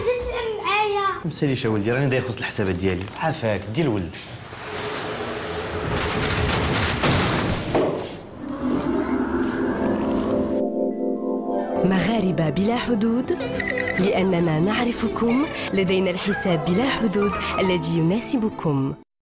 جد معايا. ما تساليش ولدي راني داير خص الحسابات ديالي. عافاك دي الولد. مغاربة بلا حدود لأننا نعرفكم لدينا الحساب بلا حدود الذي يناسبكم.